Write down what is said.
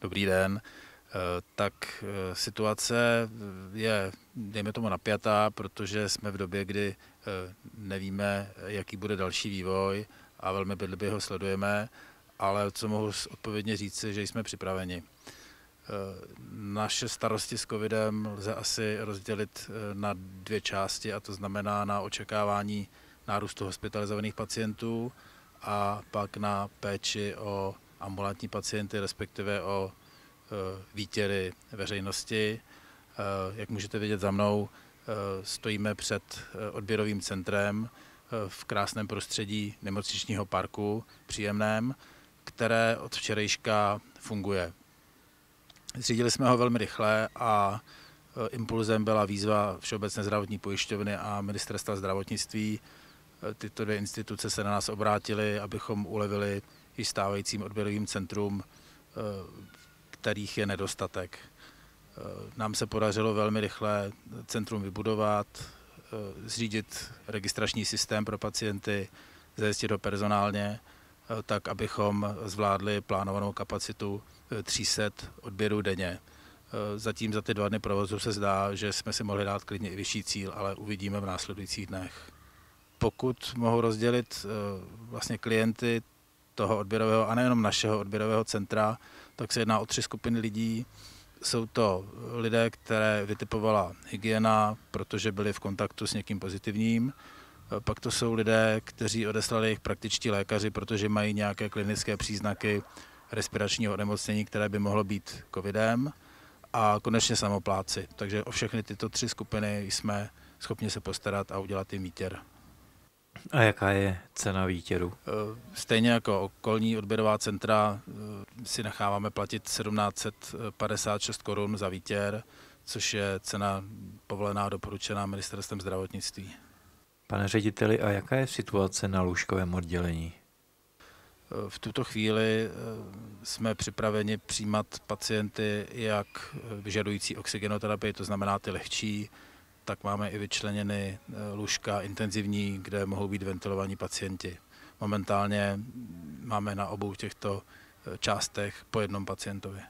Dobrý den. Eh, tak eh, situace je, dejme tomu, napjatá, protože jsme v době, kdy eh, nevíme, jaký bude další vývoj a velmi bedlivě ho sledujeme, ale co mohu odpovědně říct, že jsme připraveni. Naše starosti s covidem lze asi rozdělit na dvě části, a to znamená na očekávání nárůstu hospitalizovaných pacientů a pak na péči o ambulantní pacienty, respektive o e, výtěry veřejnosti. Jak můžete vidět za mnou, stojíme před odběrovým centrem v krásném prostředí nemocničního parku, příjemném, které od včerejška funguje. Zřídili jsme ho velmi rychle a impulzem byla výzva Všeobecné zdravotní pojišťovny a ministerstva zdravotnictví. Tyto dvě instituce se na nás obrátily, abychom ulevili i stávajícím odběrovým centrum, eh, kterých je nedostatek. Nám se podařilo velmi rychle centrum vybudovat, zřídit registrační systém pro pacienty, zajistit ho personálně, tak abychom zvládli plánovanou kapacitu 300 odběrů denně. Zatím za ty dva dny provozu se zdá, že jsme si mohli dát klidně i vyšší cíl, ale uvidíme v následujících dnech. Pokud mohu rozdělit vlastně klienty, toho odběrového a nejenom našeho odběrového centra, tak se jedná o tři skupiny lidí. Jsou to lidé, které vytipovala hygiena, protože byli v kontaktu s někým pozitivním. Pak to jsou lidé, kteří odeslali jejich praktičtí lékaři, protože mají nějaké klinické příznaky respiračního onemocnění, které by mohlo být covidem. A konečně samopláci. Takže o všechny tyto tři skupiny jsme schopni se postarat a udělat jim výtěr. A jaká je cena výtěru? Eh, stejně jako okolní odběrová centra eh, si necháváme platit 1756 korun za výtěr, což je cena povolená a doporučená ministerstvem zdravotnictví. Pane řediteli, a jaká je situace na lůžkovém oddělení? Eh, v tuto chvíli jsme připraveni přijímat pacienty jak vyžadující oxygenoterapii, to znamená ty lehčí, tak máme i vyčleněny eh, lůžka intenzivní, kde mohou být ventilovaní pacienti. Momentálně máme na obou těchto eh, částech po jednom pacientovi.